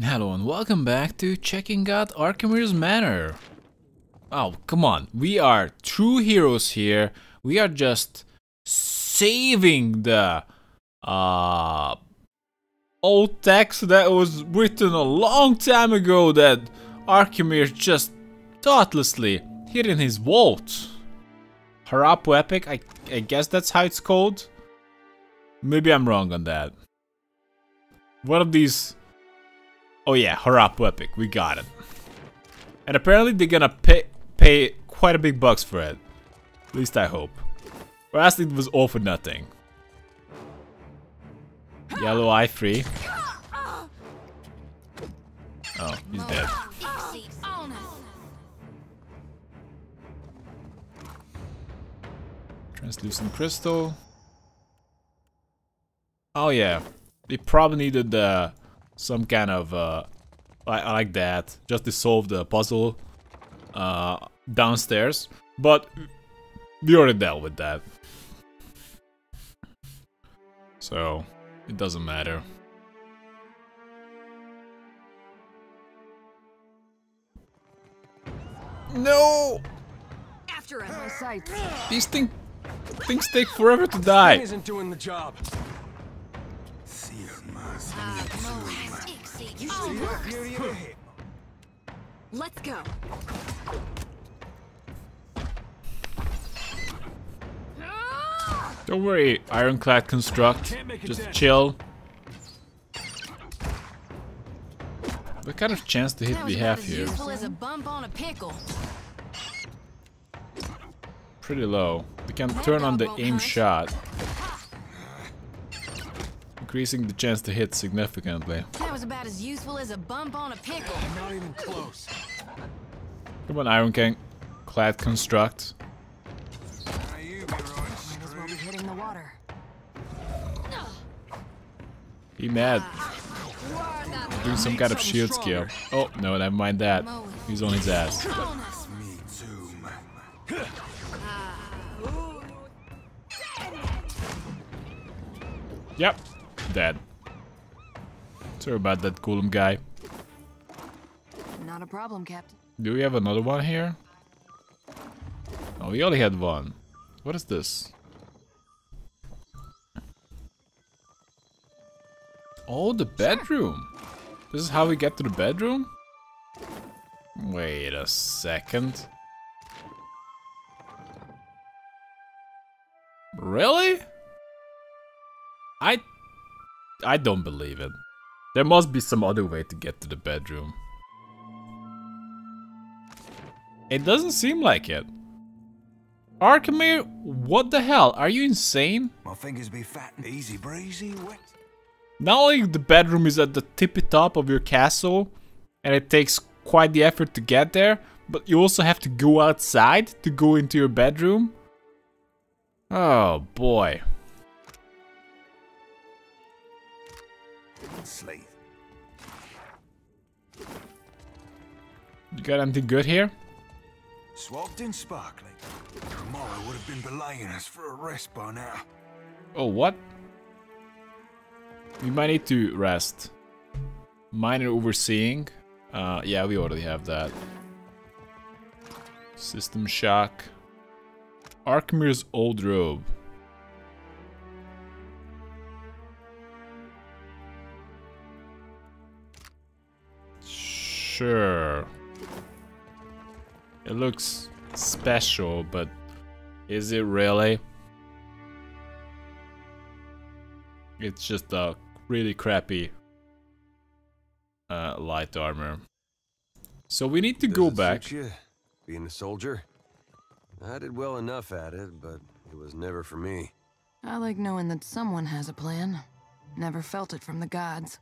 Hello and welcome back to checking out Archimedes Manor. Oh, come on. We are true heroes here. We are just saving the uh old text that was written a long time ago that Archimedes just thoughtlessly hid in his vault. Harappu Epic, I, I guess that's how it's called. Maybe I'm wrong on that. One of these... Oh yeah, Harappu Epic, we got it. And apparently they're gonna pay, pay quite a big bucks for it. At least I hope. Or else it was all for nothing. Yellow eye free. Oh, he's dead. Translucent crystal. Oh yeah, they probably needed uh, some kind of uh, like, like that just to solve the puzzle uh, downstairs. But we already dealt with that, so it doesn't matter. No! After him, my sights. These thing, things take forever to die. isn't doing the job. Usually works. Let's go. Don't worry, Ironclad Construct. Can't make it Just dead. chill. What kind of chance to hit That we have here? as a bump on a pickle. Pretty low. We can turn on the aim shot. Increasing the chance to hit significantly. That was about as useful as a bump on a pickle. Not even close. Come on, Iron King. Clad Construct. Might as well be hitting the water. Mad. Ah, doing some kind of shield skill. Oh, no, never mind that. He's on his ass. Ah, yep, dead. Sorry about that Coolum guy. Not a problem, Captain. Do we have another one here? Oh, we only had one. What is this? Oh, the bedroom. This is how we get to the bedroom? Wait a second. Really? I... I don't believe it. There must be some other way to get to the bedroom. It doesn't seem like it. Arkemyr, what the hell? Are you insane? My fingers be fat and easy breezy, wet. Not only the bedroom is at the tippy top of your castle, and it takes quite the effort to get there, but you also have to go outside to go into your bedroom. Oh boy. Slate. You got anything good here? Swapped in sparkling. Tomorrow would have been belaying us for a rest by now. Oh, what? We might need to rest. Minor overseeing. Uh, yeah, we already have that. System shock. Archimede's old robe. Sure. It looks special, but is it really? It's just a really crappy uh, light armor. So we need to Does go it back. suit you, being a soldier? I did well enough at it, but it was never for me. I like knowing that someone has a plan. Never felt it from the gods.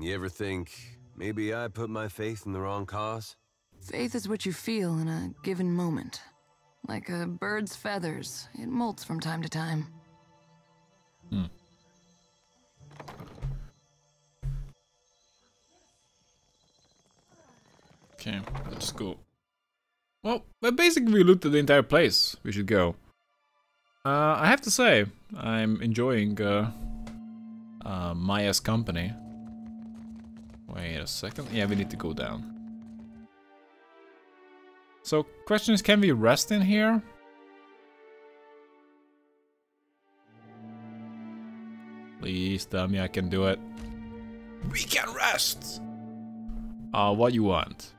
You ever think maybe I put my faith in the wrong cause? Faith is what you feel in a given moment. Like a bird's feathers, it molts from time to time. Okay, let's go. Well, but basically we looked at the entire place. We should go. Uh, I have to say, I'm enjoying uh, uh, Maia's company. Wait a second. Yeah, we need to go down. So, question is, can we rest in here? Please tell me I can do it. We can rest! Uh, what you want?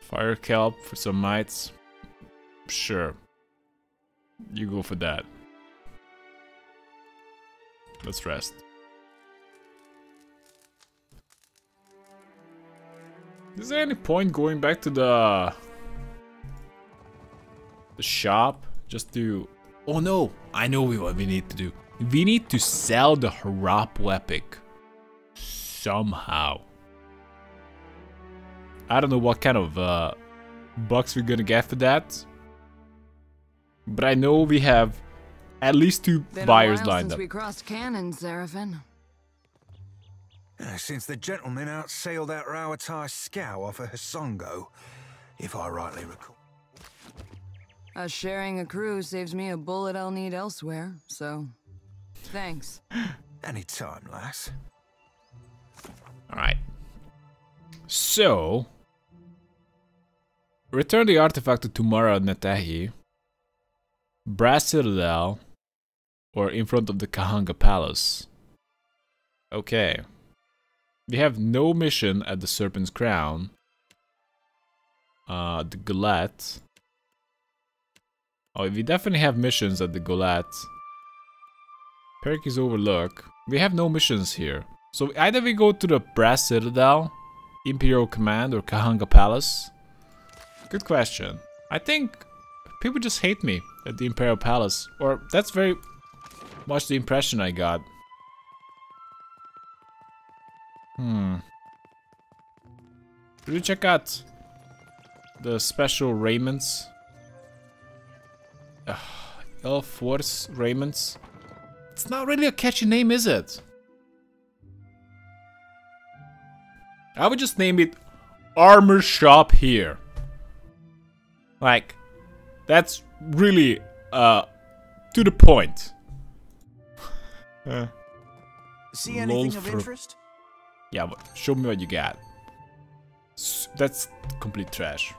Fire kelp for some mites? Sure. You go for that. Let's rest. Is there any point going back to the the shop just to Oh no, I know what we need to do. We need to sell the Harappo Epic somehow. I don't know what kind of uh, bucks we're gonna get for that. But I know we have at least two Been buyers a while lined since up. we crossed cannons, Serafen. Uh, since the gentleman outsailed that Rauatai scow off of Hasongo, if I rightly recall. Us sharing a crew saves me a bullet I'll need elsewhere, so thanks. Any time, lass. Alright. So, return the artifact to Tumara Netahi, Brass Citadel, or in front of the Kahanga Palace. Okay. We have no mission at the Serpent's Crown. Uh, the Gullet. Oh, we definitely have missions at the Gullet. Perky's Overlook. We have no missions here. So either we go to the Brass Citadel, Imperial Command, or Kahanga Palace. Good question. I think people just hate me at the Imperial Palace. Or that's very much the impression I got. Hmm. Should we check out the special raiments? Ugh, Elf Force raiments? It's not really a catchy name, is it? I would just name it Armor Shop here. Like, that's really, uh, to the point. Uh, See anything of Lolfr. interest? Yeah, show me what you got. That's complete trash.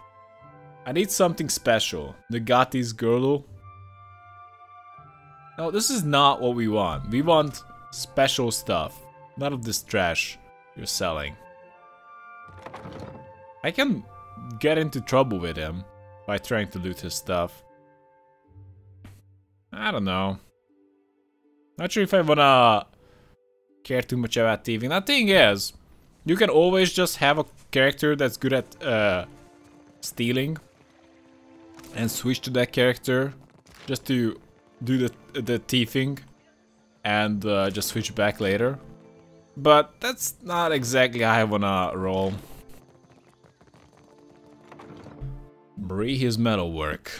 I need something special. The Nagati's Girdle. No, this is not what we want. We want special stuff. None of this trash you're selling. I can get into trouble with him by trying to loot his stuff. I don't know. Not sure if I wanna care too much about thieving. The thing is, you can always just have a character that's good at uh, stealing and switch to that character just to do the the thieving and uh, just switch back later. But that's not exactly how I wanna roll. Brie his metalwork.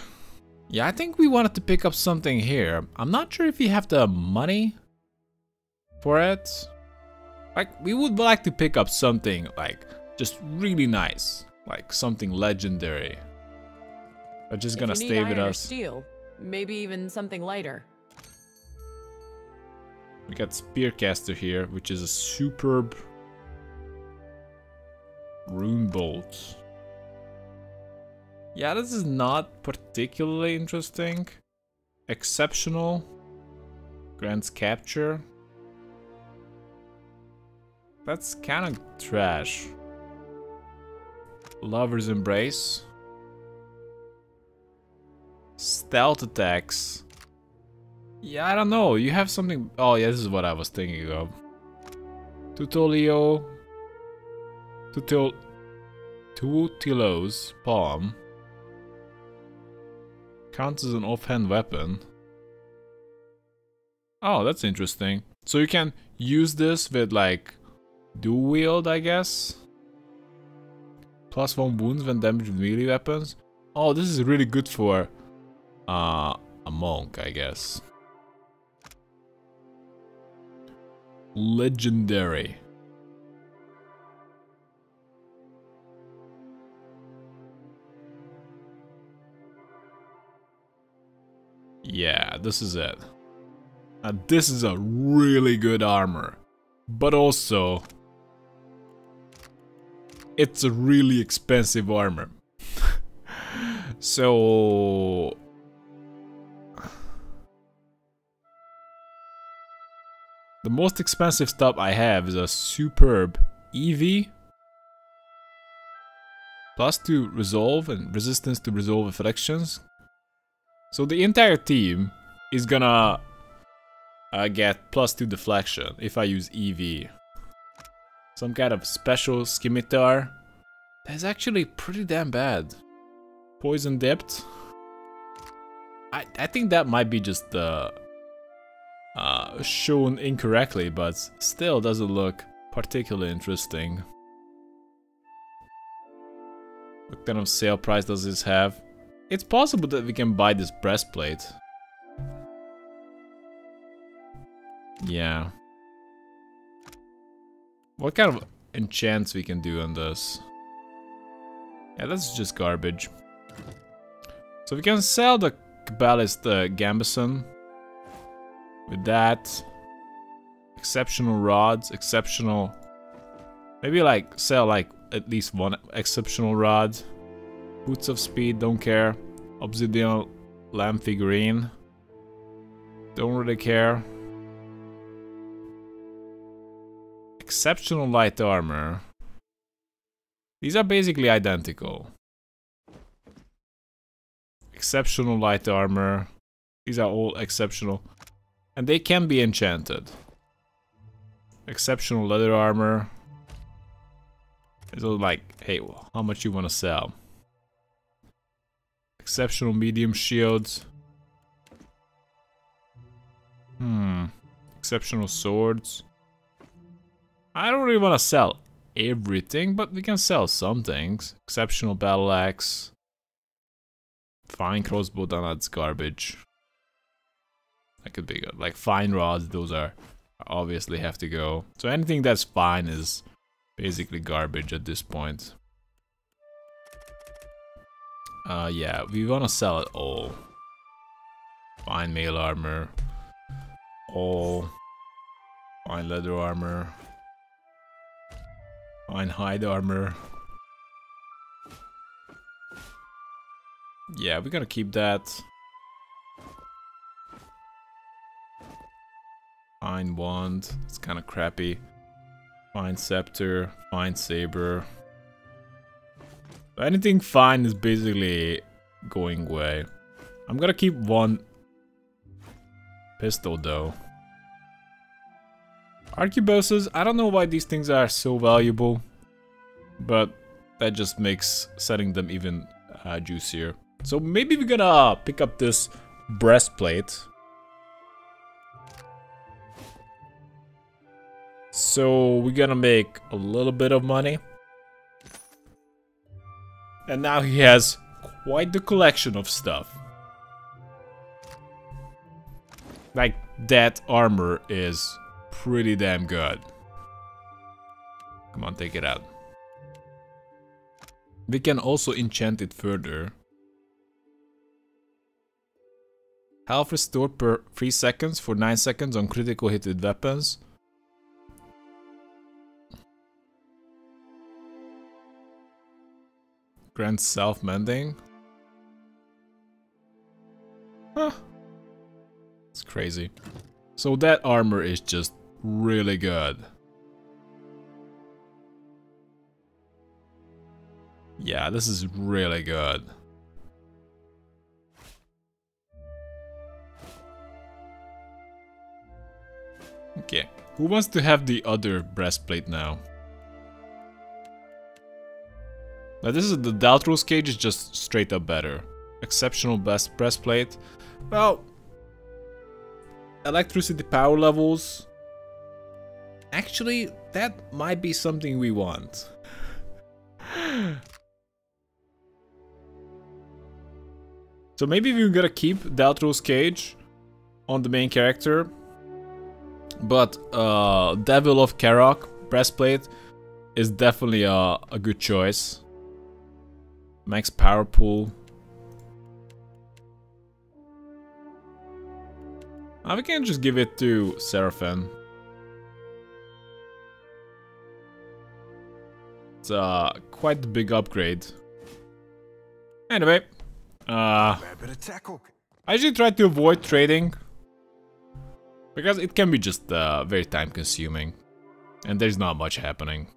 Yeah, I think we wanted to pick up something here. I'm not sure if we have the money for it. Like, we would like to pick up something, like, just really nice. Like, something legendary. But just gonna stay with us. Steel, maybe even something lighter. We got Spearcaster here, which is a superb rune bolt. Yeah, this is not particularly interesting. Exceptional. Grants capture. That's kind of trash. Lover's embrace. Stealth attacks. Yeah, I don't know. You have something. Oh, yeah, this is what I was thinking of. Tutolio. Tutil. Tuotilo's palm. Counts as an offhand weapon. Oh, that's interesting. So you can use this with like dual wield, I guess. Plus one wounds when damaged with melee weapons. Oh, this is really good for uh, a monk, I guess. Legendary. Yeah, this is it. Now, this is a really good armor. but also it's a really expensive armor. so the most expensive stuff I have is a superb EV plus 2 resolve and resistance to resolve afflictions. So the entire team is gonna uh, get plus 2 deflection if I use EV. Some kind of special scimitar. That's actually pretty damn bad. Poison dipped. I, I think that might be just the uh, shown incorrectly, but still doesn't look particularly interesting. What kind of sale price does this have? It's possible that we can buy this breastplate. Yeah. What kind of enchants we can do on this? Yeah, that's just garbage. So we can sell the Kabbalist uh, Gambeson. With that. Exceptional rods, exceptional... Maybe like sell like at least one exceptional rod. Boots of speed, don't care. Obsidian lamp figurine. Don't really care. Exceptional light armor. These are basically identical. Exceptional light armor. These are all exceptional. And they can be enchanted. Exceptional leather armor. It's all like, hey, how much you want to sell? Exceptional medium shields. Hmm. Exceptional swords. I don't really want to sell everything, but we can sell some things. Exceptional battle axe. Fine crossbow, then that's garbage. That could be good. Like fine rods, those are obviously have to go. So anything that's fine is basically garbage at this point. Uh, yeah, we want to sell it all. Fine mail armor. All. Fine leather armor. Fine hide armor. Yeah, we're gonna keep that. Fine wand. It's kind of crappy. Fine scepter. Fine saber. Anything fine is basically going away. I'm gonna keep one pistol though. Arquebuses, I don't know why these things are so valuable, but that just makes setting them even uh, juicier. So maybe we're gonna pick up this breastplate. So we're gonna make a little bit of money. And now he has quite the collection of stuff. Like, that armor is pretty damn good. Come on, take it out. We can also enchant it further. Health restored per 3 seconds for 9 seconds on critical hit with weapons. Grants self-mending. Huh. It's crazy. So that armor is just really good. Yeah, this is really good. Okay, who wants to have the other breastplate now? Now this is the Daltros cage is just straight up better. Exceptional best breastplate. Well, electricity power levels. Actually, that might be something we want. so maybe we're gonna keep Daltros cage on the main character. But uh, Devil of Caroc breastplate is definitely a, a good choice. Max power pool. Uh, we can just give it to Serafen. Uh, quite the big upgrade. Anyway, uh. I usually try to avoid trading because it can be just uh, very time consuming and there's not much happening.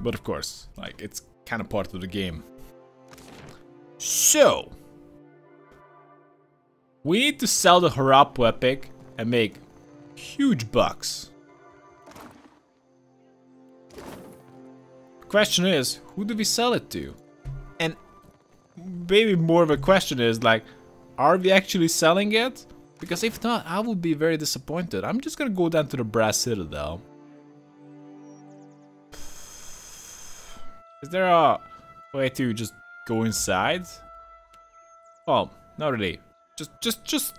But of course, like it's kind of part of the game. So, we need to sell the Harapu epic and make huge bucks. Question is, who do we sell it to? And maybe more of a question is like, are we actually selling it? Because if not, I would be very disappointed. I'm just gonna go down to the Brass Citadel. Is there a way to just go inside? Oh, not really. Just, just, just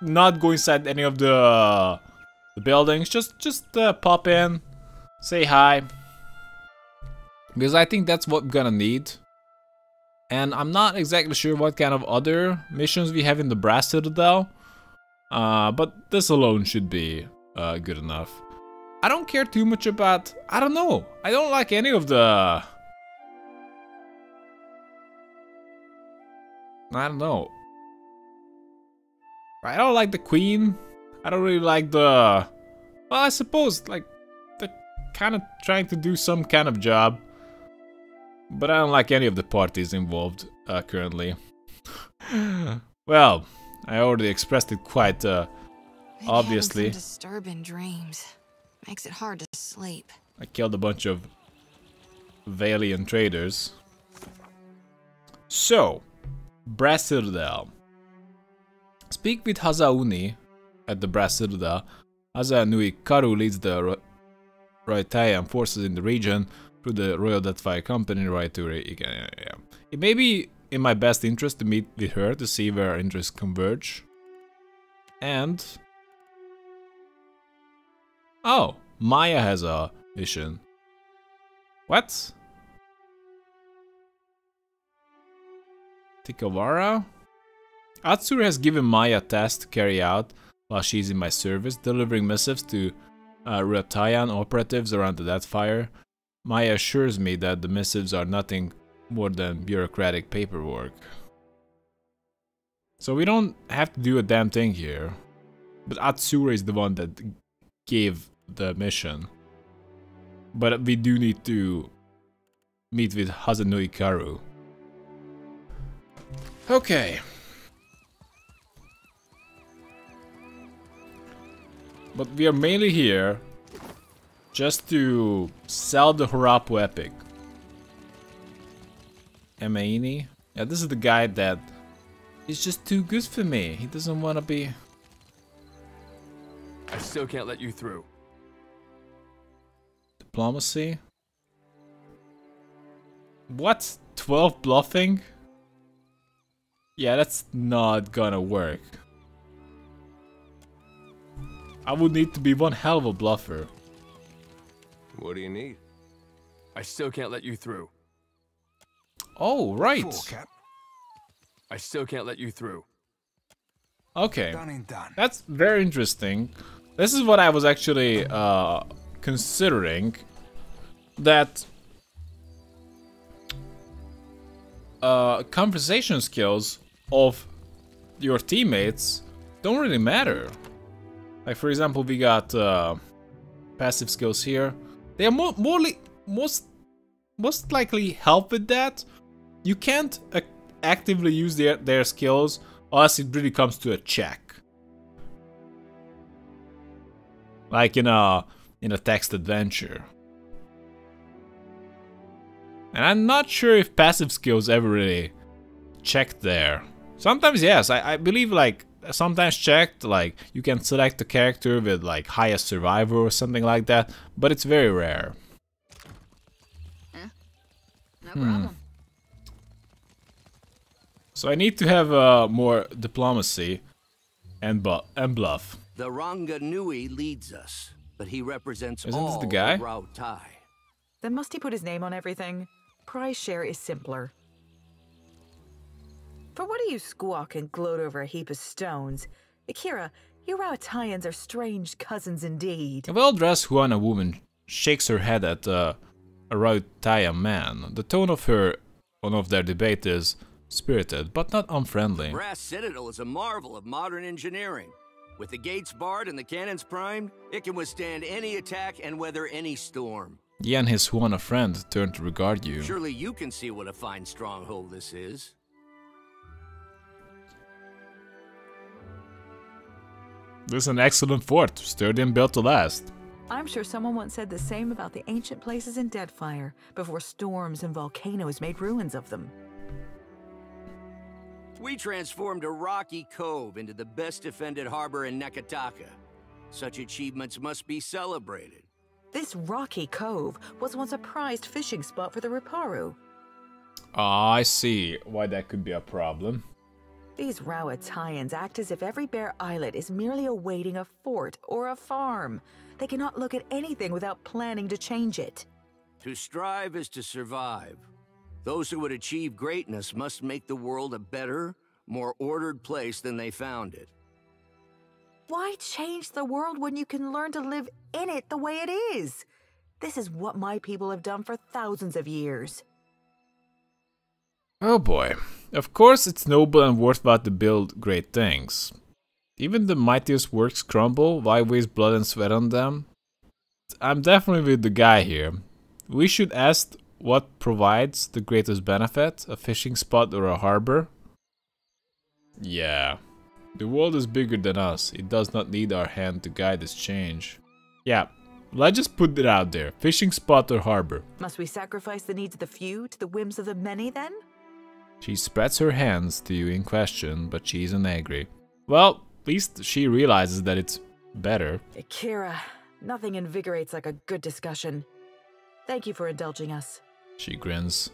not go inside any of the the buildings. Just, just uh, pop in, say hi, because I think that's what we're gonna need. And I'm not exactly sure what kind of other missions we have in the Brass Citadel. Uh, but this alone should be uh, good enough. I don't care too much about... I don't know. I don't like any of the... I don't know. I don't like the Queen. I don't really like the... Well, I suppose, like, kind of trying to do some kind of job. But I don't like any of the parties involved uh, currently. well, I already expressed it quite uh, obviously. Disturbing dreams. Makes it hard to sleep. I killed a bunch of Vailian traders. So, Brass Citadel. Speak with Hazanui at the Brass Citadel. Hazanui Karu leads the Ro and forces in the region through the Royal Deadfire Company right to yeah. It may be in my best interest to meet with her to see where our interests converge. And Oh, Maia has a mission. What? Tikawara? Atsura has given Maia a task to carry out while she's in my service, delivering missives to uh, Rauataian operatives around the Deadfire. Maia assures me that the missives are nothing more than bureaucratic paperwork. So we don't have to do a damn thing here. But Atsura is the one that gave the mission. But we do need to meet with Hazanui Karu. Okay. But we are mainly here just to sell the Harapu epic. Emaini? Yeah, this is the guy that is just too good for me. He doesn't want to be... I still can't let you through. Diplomacy? What? 12 bluffing? Yeah, that's not gonna work. I would need to be one hell of a bluffer. What do you need? I still can't let you through. Oh, right. Four cap. I still can't let you through. Okay. Done and done. That's very interesting. This is what I was actually uh, considering. That uh, conversation skills of your teammates don't really matter. Like for example, we got uh, passive skills here. They are more, morely, most most likely help with that. You can't ac actively use their their skills unless it really comes to a check. Like in a in a text adventure. And I'm not sure if passive skills ever really checked there. Sometimes yes, I, I believe like sometimes checked, like you can select a character with like highest survivor or something like that, but it's very rare. No problem. So I need to have uh, more diplomacy and, bu and bluff. The Ranga Nui leads us, but he represents Isn't this the guy? of Rauatai. Then must he put his name on everything? Prize share is simpler. For what do you squawk and gloat over a heap of stones? Akira, You Rauataians are strange cousins indeed. A well-dressed Huana woman shakes her head at uh, a Rauataian man. The tone of her one of their debate is spirited, but not unfriendly. Brass Citadel is a marvel of modern engineering. With the gates barred and the cannons primed, it can withstand any attack and weather any storm. He and his Huana friend turn to regard you. Surely you can see what a fine stronghold this is. This is an excellent fort, sturdy and built to last. I'm sure someone once said the same about the ancient places in Deadfire before storms and volcanoes made ruins of them. We transformed a rocky cove into the best defended harbor in Neketaka. Such achievements must be celebrated. This rocky cove was once a prized fishing spot for the Riparu. Ah, I see why that could be a problem. These Rauataians act as if every bare islet is merely awaiting a fort or a farm. They cannot look at anything without planning to change it. To strive is to survive. Those who would achieve greatness must make the world a better, more ordered place than they found it. Why change the world when you can learn to live in it the way it is? This is what my people have done for thousands of years. Oh boy. Of course, it's noble and worthwhile to build great things. Even the mightiest works crumble, why waste blood and sweat on them? I'm definitely with the guy here. We should ask what provides the greatest benefit, a fishing spot or a harbor? Yeah. The world is bigger than us. It does not need our hand to guide its change. Yeah, let's just put it out there. Fishing spot or harbor? Must we sacrifice the needs of the few to the whims of the many then? She spreads her hands to you in question, but she isn't angry. Well, at least she realizes that it's better. Akira, nothing invigorates like a good discussion. Thank you for indulging us. She grins.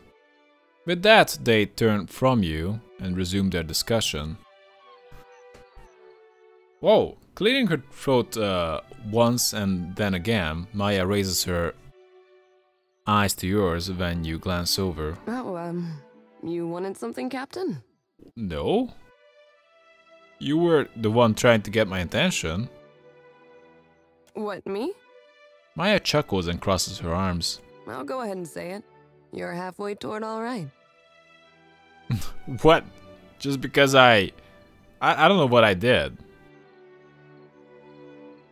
With that, they turn from you and resume their discussion. Whoa! Clearing her throat uh, once and then again, Maia raises her eyes to yours when you glance over. Oh, um, you wanted something, Captain? No? You were the one trying to get my attention. What, me? Maia chuckles and crosses her arms. I'll go ahead and say it. You're halfway toward all right. What? Just because I, I... I don't know what I did.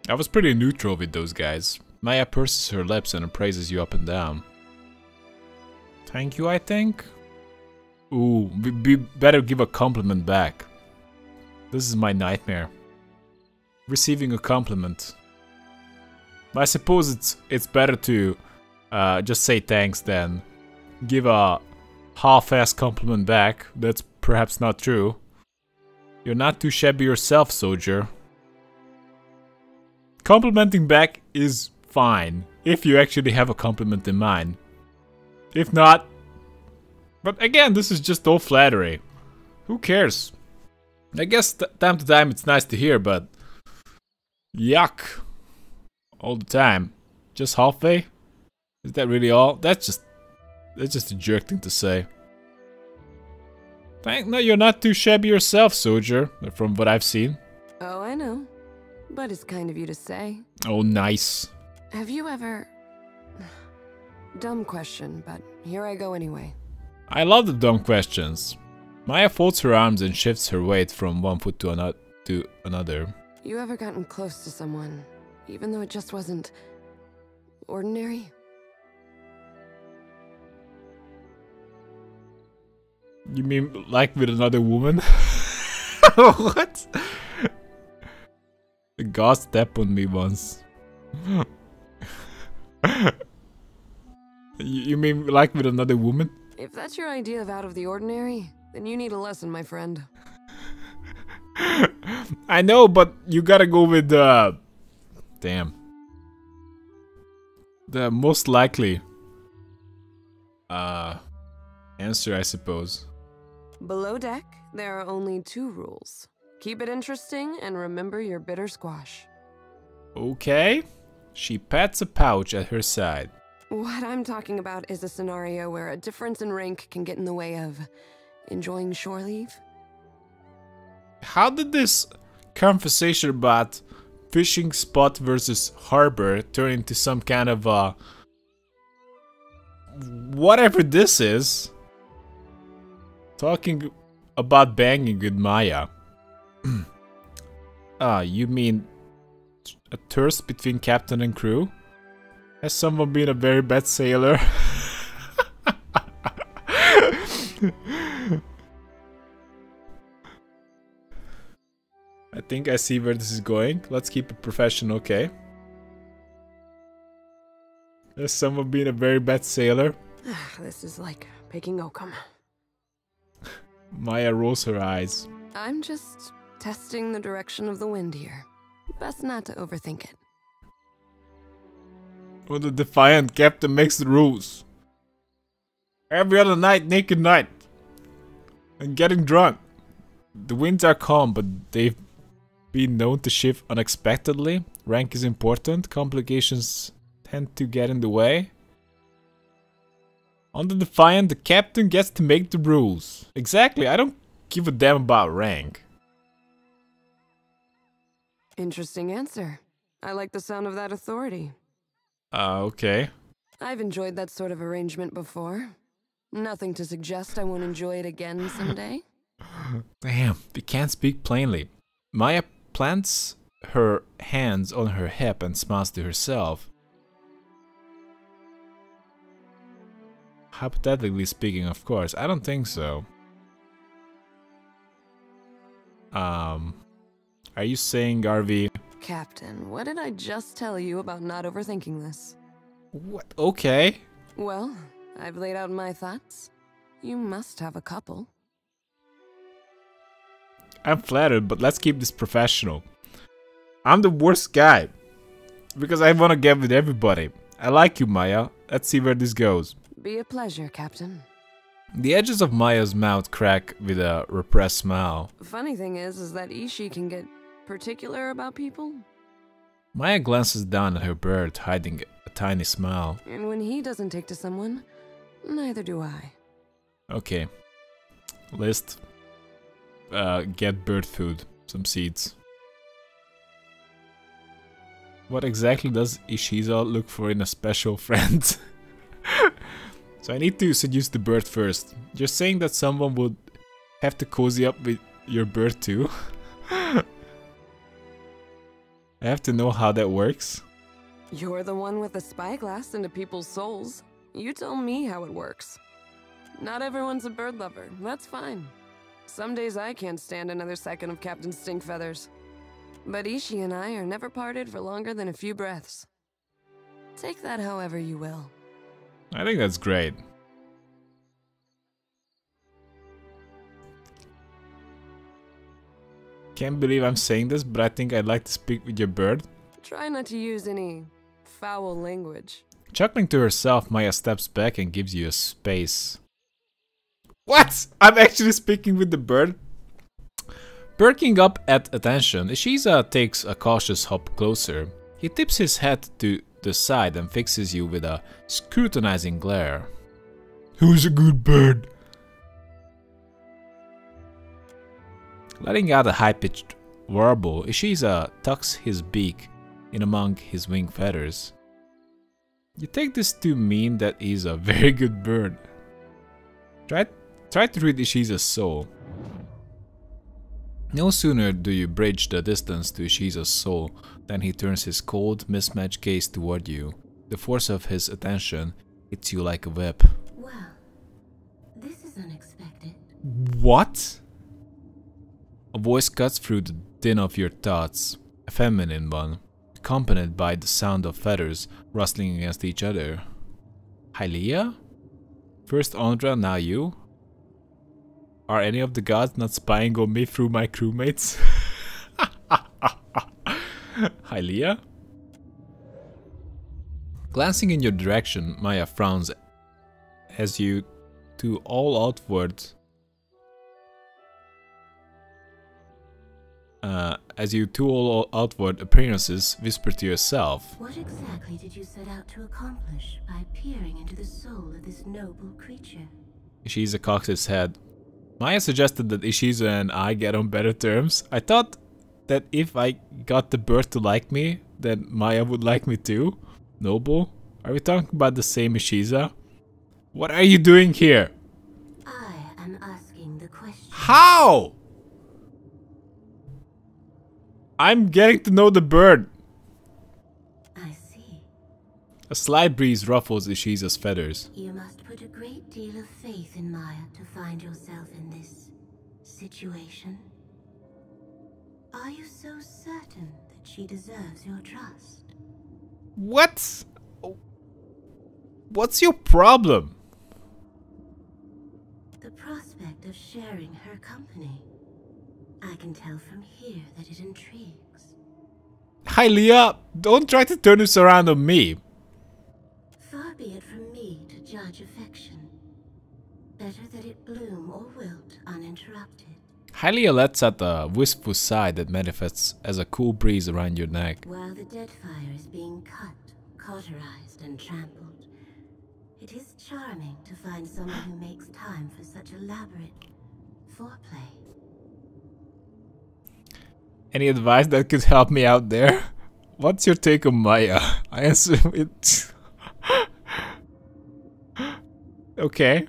I was pretty neutral with those guys. Maia purses her lips and praises you up and down. Thank you, I think? Ooh, we, better give a compliment back. This is my nightmare. Receiving a compliment. I suppose it's it's better to uh, just say thanks than give a half-ass compliment back. That's perhaps not true. You're not too shabby yourself, soldier. Complimenting back is fine, if you actually have a compliment in mind. If not... But again, this is just all flattery. Who cares? I guess time to time it's nice to hear, but... Yuck. All the time. Just halfway? Is that really all? That's just... That's just a jerk thing to say. Thank no, you're not too shabby yourself, soldier, from what I've seen. Oh, I know. But it's kind of you to say. Oh, nice. Have you ever. Dumb question, but here I go anyway. I love the dumb questions. Maia folds her arms and shifts her weight from one foot to, ano- to another. You ever gotten close to someone, even though it just wasn't. ordinary? You mean like with another woman? what? The god stepped on me once. you, you mean like with another woman? If that's your idea of out of the ordinary, then you need a lesson, my friend. I know, but you gotta go with the. Uh, damn. The most likely. Uh. Answer, I suppose. Below deck, there are only two rules keep it interesting and remember your bitter squash. Okay. She pats a pouch at her side. What I'm talking about is a scenario where a difference in rank can get in the way of enjoying shore leave. How did this conversation about fishing spot versus harbor turn into some kind of uh whatever this is. Talking about banging with Maia. ah, you mean a thirst between captain and crew? Has someone been a very bad sailor? I think I see where this is going. Let's keep it professional, okay? Has someone been a very bad sailor? Ah, this is like picking oakum. Maia rolls her eyes. I'm just testing the direction of the wind here. Best not to overthink it. When the defiant captain makes the rules. Every other night, naked night. And getting drunk. The winds are calm, but they've been known to shift unexpectedly. Rank is important. Complications tend to get in the way. On the Defiant, the captain gets to make the rules. Exactly, I don't give a damn about rank. Interesting answer. I like the sound of that authority. Uh, okay. I've enjoyed that sort of arrangement before. Nothing to suggest I won't enjoy it again someday. Damn, we can't speak plainly. Maia plants her hands on her hip and smiles to herself. Hypothetically speaking, of course. I don't think so. Um, are you saying, Garvey? Captain, what did I just tell you about not overthinking this? What? Okay. Well, I've laid out my thoughts. You must have a couple. I'm flattered, but let's keep this professional. I'm the worst guy. Because I want to get with everybody. I like you, Maia. Let's see where this goes. Be a pleasure, Captain. The edges of Maia's mouth crack with a repressed smile. Funny thing is, is that Ishi can get particular about people. Maia glances down at her bird, hiding a tiny smile. And when he doesn't take to someone, neither do I. Okay. List. Uh, get bird food. Some seeds. What exactly does Ishiza look for in a special friend? so I need to seduce the bird first. You're saying that someone would have to cozy up with your bird too? I have to know how that works. You're the one with the spyglass into people's souls. You tell me how it works. Not everyone's a bird lover, that's fine. Some days I can't stand another second of Captain Stinkfeathers. But Ishi and I are never parted for longer than a few breaths. Take that however you will. I think that's great. Can't believe I'm saying this, but I think I'd like to speak with your bird. Try not to use any foul language. Chuckling to herself, Maia steps back and gives you a space. What? I'm actually speaking with the bird? Perking up at attention, Ishiza takes a cautious hop closer. He tips his head to the side and fixes you with a scrutinizing glare. Who's a good bird? Letting out a high-pitched warble, Ishiza uh, tucks his beak in among his wing feathers. You take this to mean that he's a very good bird. Try, try to read Ishiza's soul. No sooner do you bridge the distance to Ishiza's soul than he turns his cold, mismatched gaze toward you. The force of his attention hits you like a whip. Well, this is unexpected. What? A voice cuts through the din of your thoughts, a feminine one, accompanied by the sound of feathers rustling against each other. Hylea? First Ondra, now you? Are any of the gods not spying on me through my crewmates? Hylea? Glancing in your direction, Maia frowns as you to all outward uh, as you to all outward appearances whisper to yourself. What exactly did you set out to accomplish by peering into the soul of this noble creature? Ishiza cocks his head. Maia suggested that Ishiza and I get on better terms. I thought that if I got the bird to like me, then Maia would like me too? Noble? Are we talking about the same Ishiza? What are you doing here? I am asking the question. How? I'm getting to know the bird. I see. A slight breeze ruffles Ishiza's feathers. You must put a great deal of faith in Maia to find yourself in this situation. Are you so certain that she deserves your trust? What? What's your problem? The prospect of sharing her company. I can tell from here that it intrigues. Hi Leah, don't try to turn this around on me. Far be it from me to judge affection. Better that it bloom or wilt uninterrupted. Hylea lets out a wistful sigh that manifests as a cool breeze around your neck. While the dead fire is being cut, cauterized, and trampled, it is charming to find someone who makes time for such elaborate foreplay. Any advice that could help me out there? What's your take on Maia? I assume it's... okay.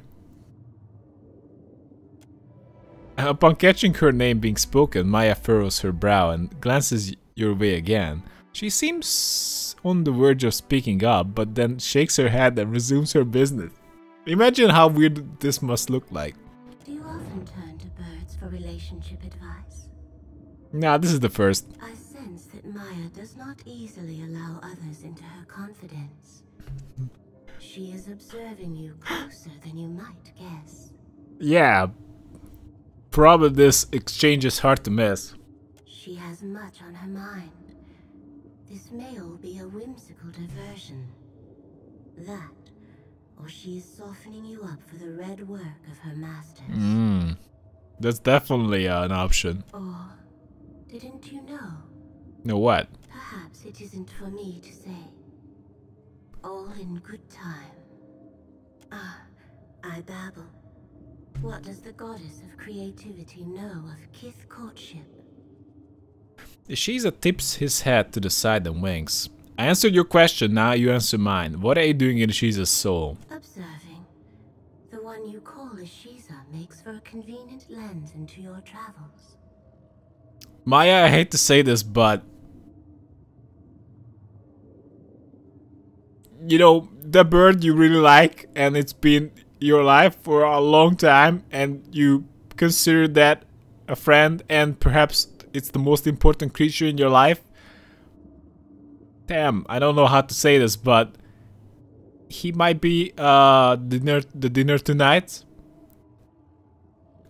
Upon catching her name being spoken, Maia furrows her brow and glances your way again. She seems on the verge of speaking up, but then shakes her head and resumes her business. Imagine how weird this must look like. Do you often turn to birds for relationship advice? Nah, this is the first. I sense that Maia does not easily allow others into her confidence. She is observing you closer than you might guess. Yeah. Probably this exchange is hard to miss. She has much on her mind. This may all be a whimsical diversion. That, or she is softening you up for the red work of her masters. Mm. That's definitely uh, an option. Or, didn't you know? Know what? Perhaps it isn't for me to say. All in good time. Ah, I babble. What does the goddess of creativity know of kith courtship? Ishiza tips his head to the side and winks. I answered your question, now you answer mine. What are you doing in Shiza's soul? Observing. The one you call Ishiza makes for a convenient lens into your travels. Maia, I hate to say this, but... You know, the bird you really like, and it's been your life for a long time, and you consider that a friend, and perhaps it's the most important creature in your life. Damn, I don't know how to say this, but he might be uh dinner the dinner tonight.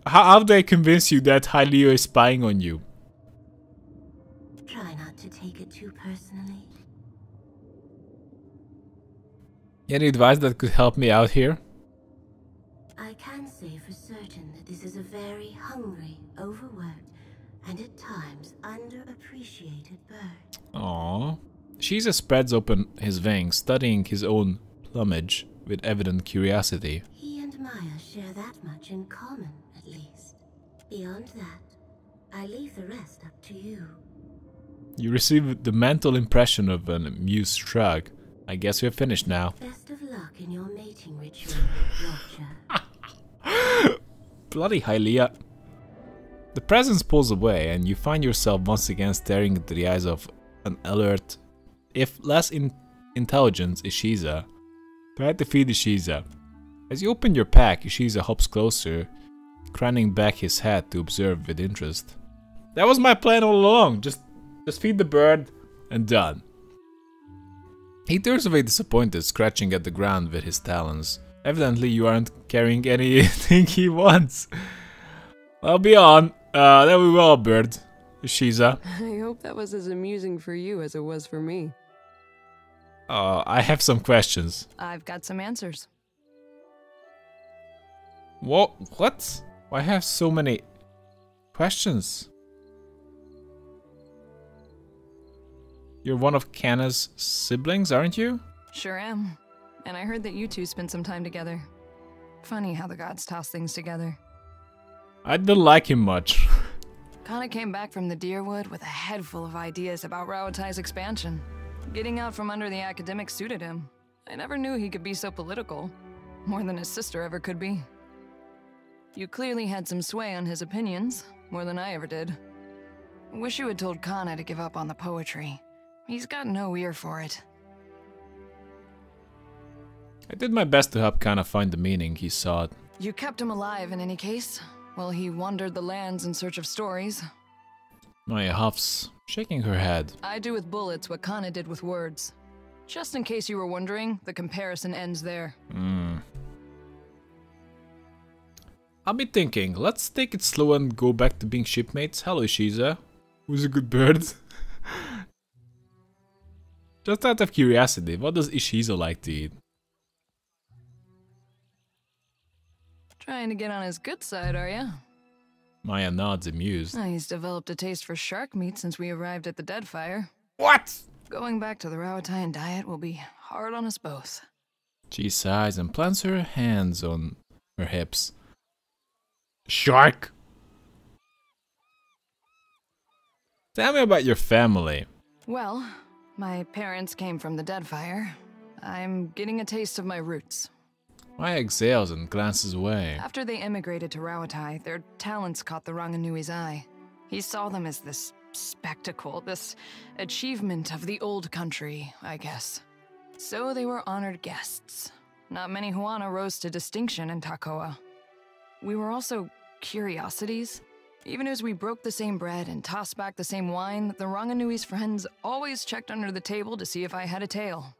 How how do I convince you that Hylio is spying on you? Any advice that could help me out here? I can say for certain that this is a very hungry, overworked, and at times underappreciated bird. Aww. Shiza spreads open his wings, studying his own plumage with evident curiosity. He and Maia share that much in common, at least. Beyond that, I leave the rest up to you. You receive the mental impression of an amused shrug. I guess we're finished now. Best of luck in your mating ritual, Roger. Bloody Hylea. The presence pulls away, and you find yourself once again staring into the eyes of an alert, if less in intelligent, Ishiza. Try to feed Ishiza. As you open your pack, Ishiza hops closer, craning back his head to observe with interest. That was my plan all along. Just, just feed the bird, and done. He turns away disappointed, scratching at the ground with his talons. Evidently, you aren't carrying anything he wants. I'll be on. Uh, there we go, bird. Shiza. I hope that was as amusing for you as it was for me. Uh, I have some questions. I've got some answers. What? What? Why have so many questions? You're one of Kana's siblings, aren't you? Sure am. And I heard that you two spent some time together. Funny how the gods toss things together. I didn't like him much. Kana came back from the Dyrwood with a head full of ideas about Rauatai's expansion. Getting out from under the academic suited him. I never knew he could be so political. More than his sister ever could be. You clearly had some sway on his opinions, more than I ever did. Wish you had told Kana to give up on the poetry. He's got no ear for it. I did my best to help Kana find the meaning he sought. You kept him alive in any case, while he wandered the lands in search of stories. Maia huffs, shaking her head. I do with bullets what Kana did with words. Just in case you were wondering, the comparison ends there. Hmm. I'll be thinking, let's take it slow and go back to being shipmates. Hello, Shiza. Who's a good bird? Just out of curiosity, what does Ishiza like to eat? Trying to get on his good side, are you? Maia nods, amused. Oh, he's developed a taste for shark meat since we arrived at the Deadfire. What? Going back to the Rauataian diet will be hard on us both. She sighs and plants her hands on her hips. Shark! Tell me about your family. Well, my parents came from the Deadfire. I'm getting a taste of my roots. Maia exhales and glances away. After they immigrated to Rauatai, their talents caught the Ranganui's eye. He saw them as this spectacle, this achievement of the old country, I guess. So they were honored guests. Not many Huana rose to distinction in Takoa. We were also curiosities. Even as we broke the same bread and tossed back the same wine, the Ranganui's friends always checked under the table to see if I had a tail.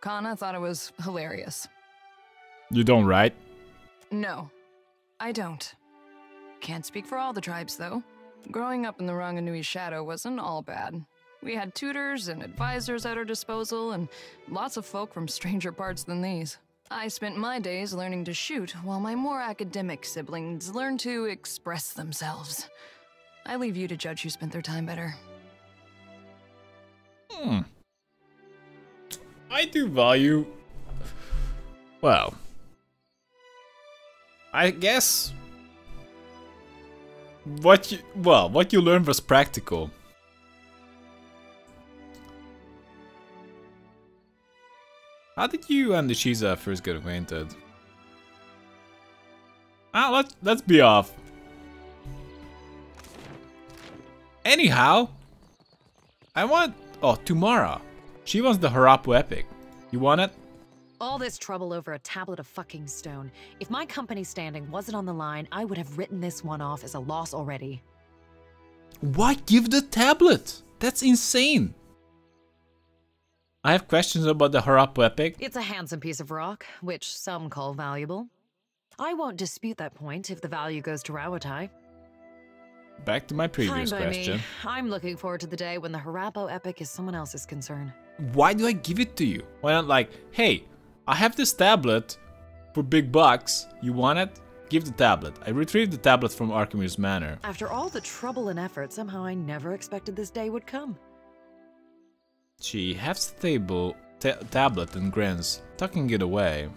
Kana thought it was hilarious. You don't, right? No, I don't. Can't speak for all the tribes, though. Growing up in the Ranganui shadow wasn't all bad. We had tutors and advisors at our disposal, and lots of folk from stranger parts than these. I spent my days learning to shoot, while my more academic siblings learned to express themselves. I leave you to judge who spent their time better. Hmm. I do value. Well. I guess. What you. Well, what you learned was practical. How did you and the Shiza first get acquainted? Ah, let's let's be off. Anyhow, I want oh Tumara. She wants the Harapu epic. You want it? All this trouble over a tablet of fucking stone. If my company's standing wasn't on the line, I would have written this one off as a loss already. Why give the tablet? That's insane. I have questions about the Harapu epic. It's a handsome piece of rock, which some call valuable. I won't dispute that point if the value goes to Rauatai. Back to my previous Fine question. Me. I'm looking forward to the day when the Harapo epic is someone else's concern. Why do I give it to you? Why not like, hey, I have this tablet for big bucks. You want it? Give the tablet. I retrieved the tablet from Arkemyr's Manor. After all the trouble and effort, somehow I never expected this day would come. She hefts the table ta tablet and grins, tucking it away.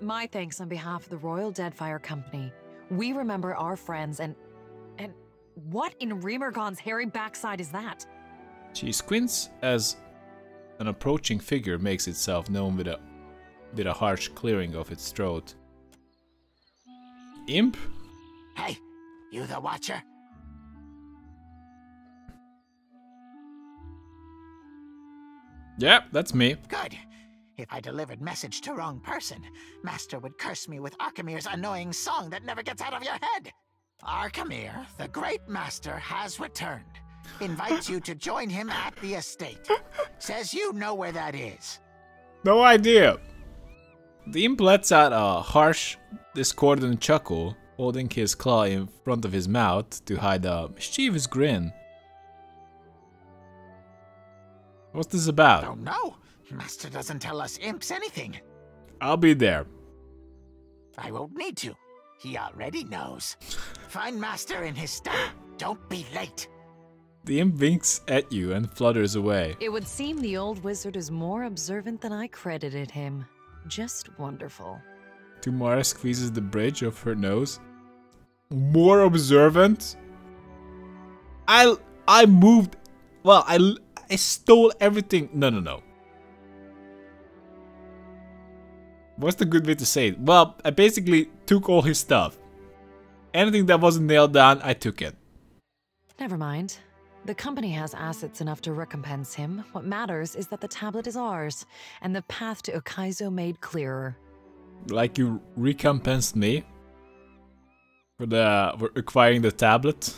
My thanks on behalf of the Royal Deadfire Company. We remember our friends and... And what in Remergon's hairy backside is that? She squints as an approaching figure makes itself known with a with a harsh clearing of its throat. Imp? Hey, you the Watcher? Yeah, that's me. Good. If I delivered message to wrong person, Master would curse me with Arkemyr's annoying song that never gets out of your head. Archimir, the great master, has returned. Invites you to join him at the estate. Says you know where that is. No idea. The imp lets out a harsh, discordant chuckle, holding his claw in front of his mouth to hide a mischievous grin. What's this about? I Don't know. Master doesn't tell us imps anything. I'll be there. I won't need to. He already knows. Find Master in his study. Don't be late. The imp winks at you and flutters away. It would seem the old wizard is more observant than I credited him. Just wonderful. Tumara squeezes the bridge of her nose. More observant? I I moved. Well, I I stole everything. No, no, no. What's the good way to say it? Well, I basically took all his stuff. Anything that wasn't nailed down, I took it. Never mind. The company has assets enough to recompense him. What matters is that the tablet is ours, and the path to Ukaizo made clearer. Like you recompensed me for the for acquiring the tablet.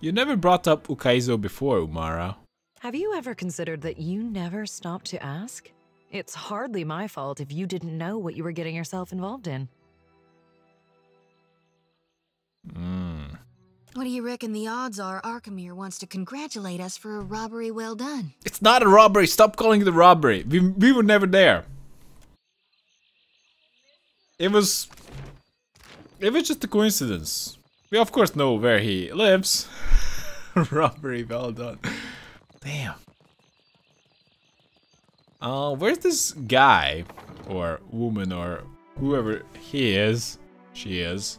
You never brought up Ukaizo before, Umara. Have you ever considered that you never stopped to ask? It's hardly my fault if you didn't know what you were getting yourself involved in. Hmm. What do you reckon the odds are Arkemyr wants to congratulate us for a robbery well done? It's not a robbery. Stop calling it a robbery. We, we were never there. It was... It was just a coincidence. We of course know where he lives. robbery well done. Damn. Uh, where's this guy? Or woman or whoever he is. She is.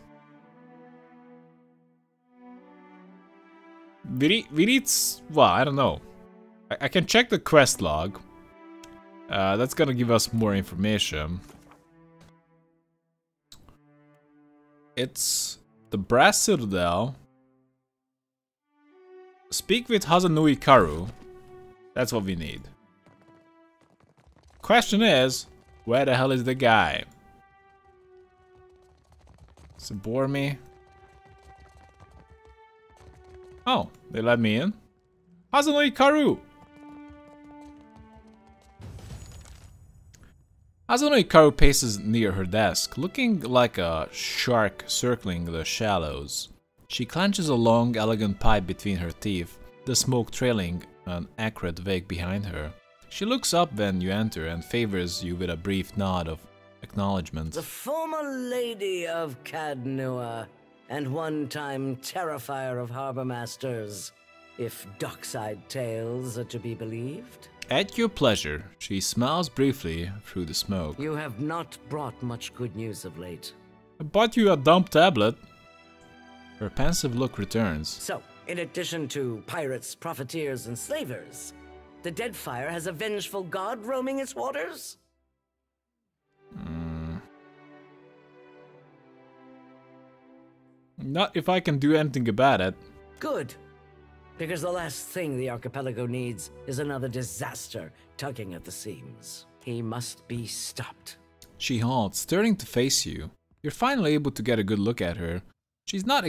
We need, well, I don't know. I, I, can check the quest log. Uh, that's gonna give us more information. It's the Brass Citadel. Speak with Hazanui Karu. That's what we need. Question is, where the hell is the guy? Does it bore me? Oh, they let me in. Hazanui Karu! Karu paces near her desk, looking like a shark circling the shallows. She clenches a long, elegant pipe between her teeth, the smoke trailing an acrid wake behind her. She looks up when you enter and favors you with a brief nod of acknowledgement. The former lady of Cadnua and one-time terrifier of harbor masters, if dockside tales are to be believed. At your pleasure, she smiles briefly through the smoke. You have not brought much good news of late. I bought you a dumb tablet. Her pensive look returns. So, in addition to pirates, profiteers, and slavers, the Deadfire has a vengeful god roaming its waters? Mm. Not if I can do anything about it. Good. Because the last thing the archipelago needs is another disaster tugging at the seams. He must be stopped. She halts, turning to face you. You're finally able to get a good look at her. She's not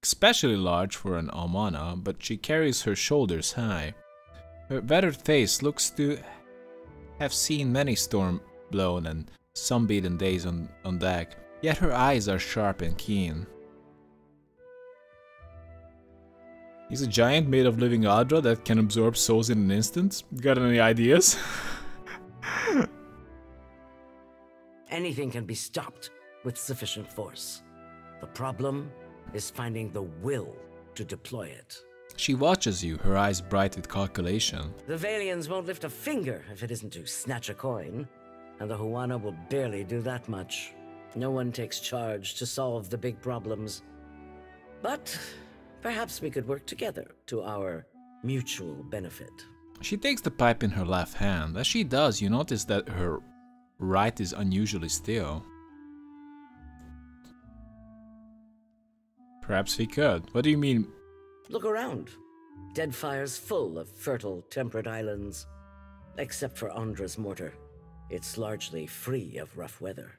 especially large for an Aumaua, but she carries her shoulders high. Her weathered face looks to have seen many storm-blown and sun-beaten days on, on deck, yet her eyes are sharp and keen. He's a giant made of living Adra that can absorb souls in an instant. Got any ideas? Anything can be stopped with sufficient force. The problem is finding the will to deploy it. She watches you, her eyes bright with calculation. The Vailians won't lift a finger if it isn't to snatch a coin, and the Huana will barely do that much. No one takes charge to solve the big problems. But Perhaps we could work together to our mutual benefit. She takes the pipe in her left hand. As she does, you notice that her right is unusually still. Perhaps we could. What do you mean? Look around. Deadfire's full of fertile, temperate islands. Except for Ondra's mortar. It's largely free of rough weather.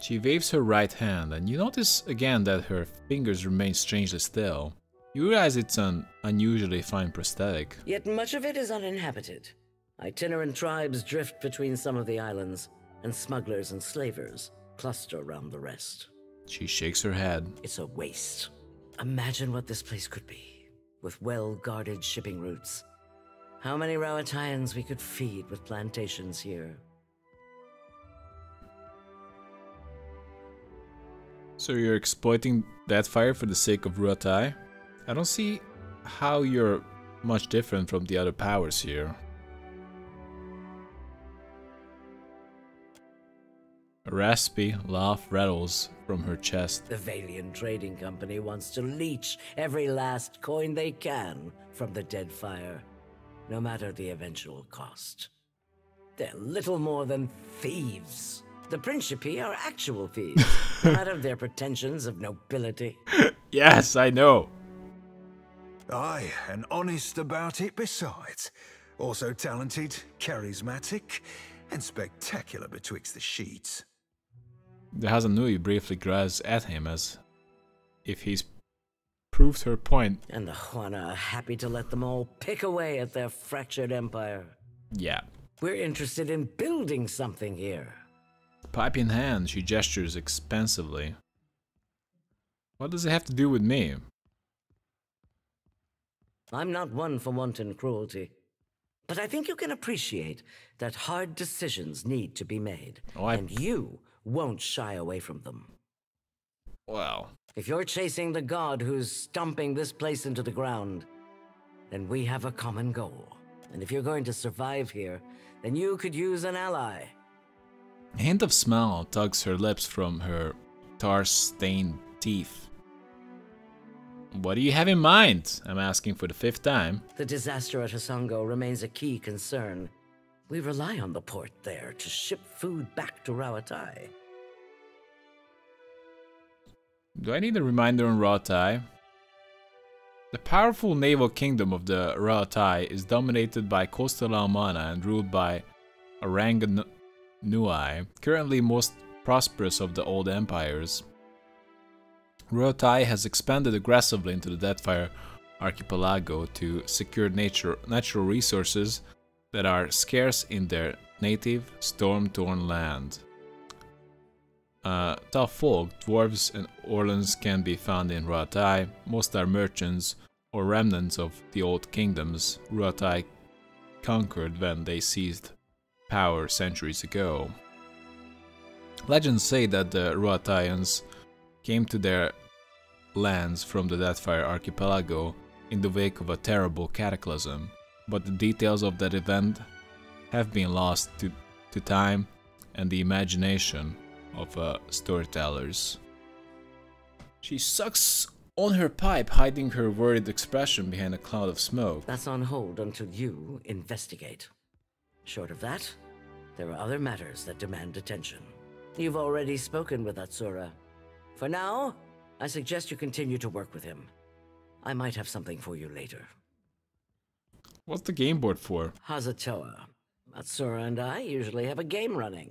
She waves her right hand, and you notice again that her fingers remain strangely still. You realize it's an unusually fine prosthetic. Yet much of it is uninhabited. Itinerant tribes drift between some of the islands, and smugglers and slavers cluster around the rest. She shakes her head. It's a waste. Imagine what this place could be, with well-guarded shipping routes. How many Rauataians we could feed with plantations here. So you're exploiting that fire for the sake of Rauatai? I don't see how you're much different from the other powers here. A raspy laugh rattles from her chest. The Vailian Trading Company wants to leech every last coin they can from the Deadfire, no matter the eventual cost. They're little more than thieves. The Principi are actual thieves, no of their pretensions of nobility. yes, I know. Aye, and honest about it besides. Also talented, charismatic, and spectacular betwixt the sheets. The Hazanui briefly glares at him as if he's proved her point. And the Huana are happy to let them all pick away at their fractured empire. Yeah. We're interested in building something here. Pipe in hand, she gestures expansively. What does it have to do with me? I'm not one for wanton cruelty. But I think you can appreciate that hard decisions need to be made. Oh, I... And you won't shy away from them. Well. If you're chasing the god who's stomping this place into the ground, then we have a common goal. And if you're going to survive here, then you could use an ally. A hint of smile tugs her lips from her tar-stained teeth. What do you have in mind? I'm asking for the fifth time. The disaster at Hasongo remains a key concern. We rely on the port there to ship food back to Rauatai. Do I need a reminder on Rauatai? The powerful naval kingdom of the Rauatai is dominated by coastal Aumaua and ruled by Aranganuai, currently most prosperous of the old empires. Rauatai has expanded aggressively into the Deadfire archipelago to secure nature, natural resources that are scarce in their native, storm-torn land. Uh, tough folk, dwarves and orlans can be found in Rauatai. Most are merchants or remnants of the old kingdoms Rauatai conquered when they seized power centuries ago. Legends say that the Rauataians came to their lands from the Deadfire archipelago in the wake of a terrible cataclysm, but the details of that event have been lost to, to time and the imagination of uh, storytellers. She sucks on her pipe, hiding her worried expression behind a cloud of smoke. That's on hold until you investigate. Short of that, there are other matters that demand attention. You've already spoken with Atsura. For now, I suggest you continue to work with him. I might have something for you later. What's the game board for? Hazatoa. Atsura and I usually have a game running,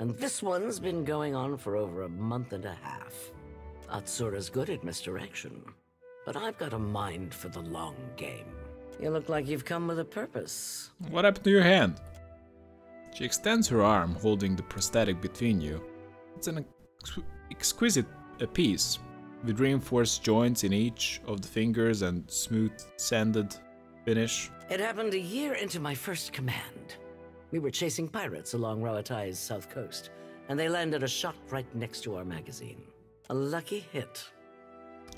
and this one's been going on for over a month and a half. Atsura's good at misdirection, but I've got a mind for the long game. You look like you've come with a purpose. What happened to your hand? She extends her arm, holding the prosthetic between you. It's an ex exquisite piece, with reinforced joints in each of the fingers and smooth, sanded finish. It happened a year into my first command. We were chasing pirates along Rauatai's south coast, and they landed a shot right next to our magazine. A lucky hit.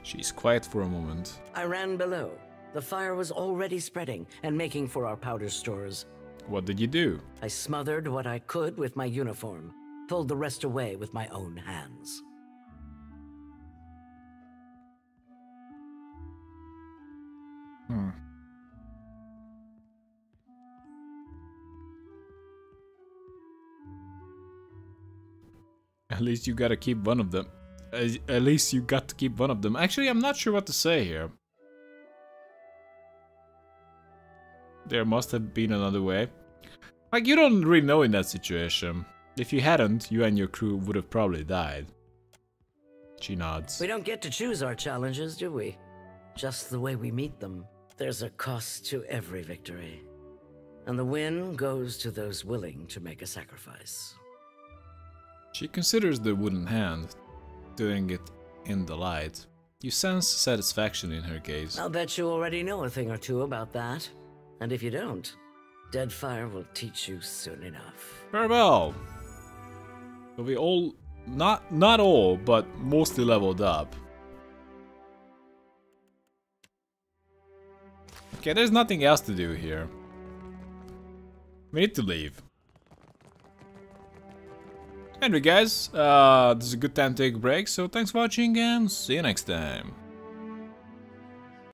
She's quiet for a moment. I ran below. The fire was already spreading and making for our powder stores. What did you do? I smothered what I could with my uniform, pulled the rest away with my own hands. Hmm. At least you gotta keep one of them. At least you got to keep one of them. Actually, I'm not sure what to say here. There must have been another way. Like, you don't really know in that situation. If you hadn't, you and your crew would have probably died. She nods. We don't get to choose our challenges, do we? Just the way we meet them. There's a cost to every victory. And the win goes to those willing to make a sacrifice. She considers the wooden hand, doing it in the light. You sense satisfaction in her gaze. I'll bet you already know a thing or two about that. And if you don't, Deadfire will teach you soon enough. Farewell! So we all, not, not all, but mostly leveled up. Okay, there's nothing else to do here. We need to leave. Anyway guys, uh, this is a good time to take a break, so thanks for watching and see you next time.